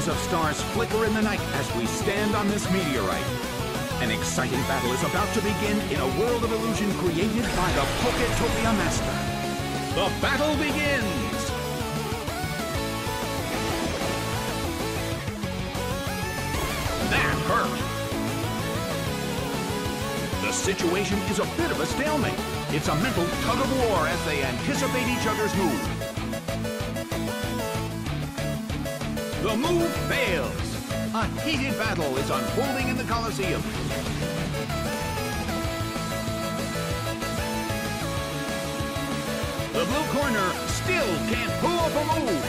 Millions of stars flicker in the night as we stand on this meteorite. An exciting battle is about to begin in a world of illusion created by the Poketopia Master. The battle begins! That hurt! The situation is a bit of a stalemate. It's a mental tug of war as they anticipate each other's move. The move fails. A heated battle is unfolding in the Colosseum. The blue corner still can't pull off a move.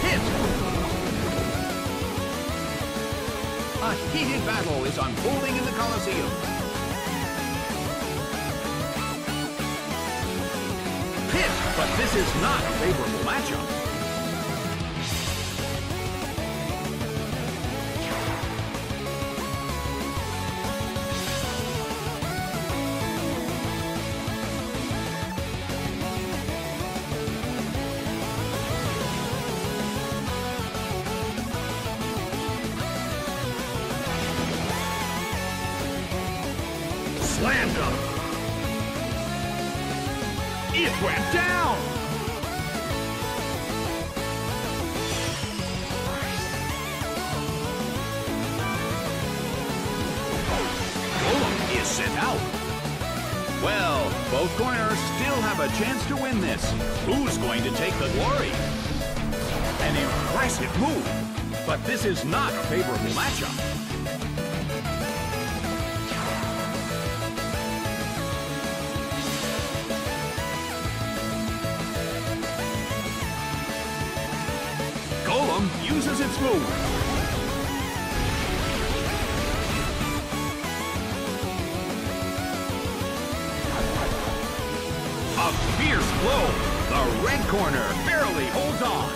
Hit! A heated battle is unfolding in the Colosseum. But this is not a favorable matchup. Slammed It went down. Golem is sent out. Well, both corners still have a chance to win this. Who's going to take the glory? An impressive move. But this is not a favorable matchup. Its move. A fierce blow. The red corner barely holds on.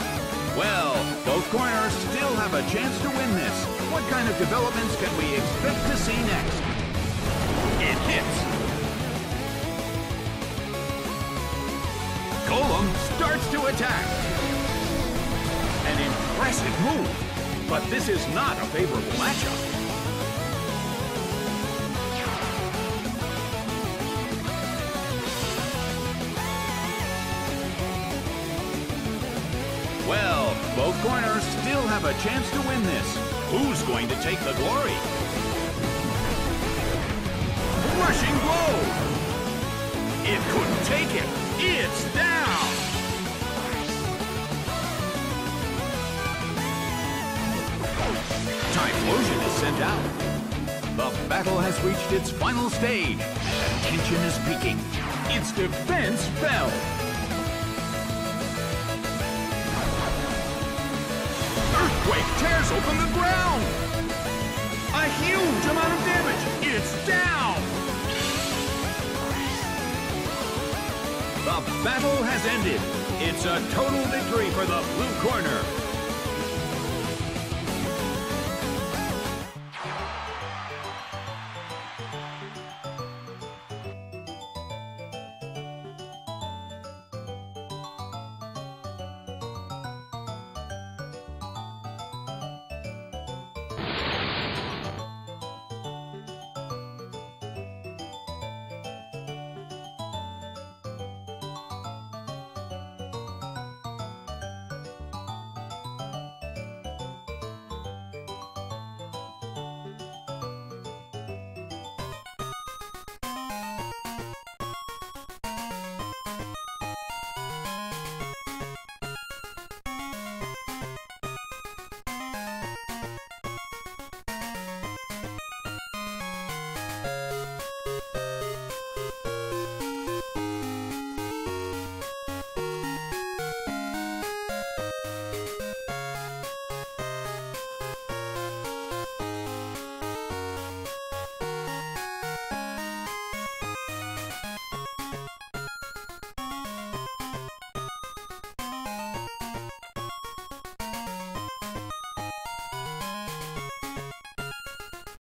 Well, both corners still have a chance to win this. What kind of developments can we expect to see next? It hits. Golem starts to attack. Impressive move. But this is not a favorable matchup. Well, both corners still have a chance to win this. Who's going to take the glory? Rushing blow! It couldn't take it. Typhlosion is sent out. The battle has reached its final stage. Tension is peaking. Its defense fell. Earthquake tears open the ground. A huge amount of damage. It's down. The battle has ended. It's a total victory for the blue corner.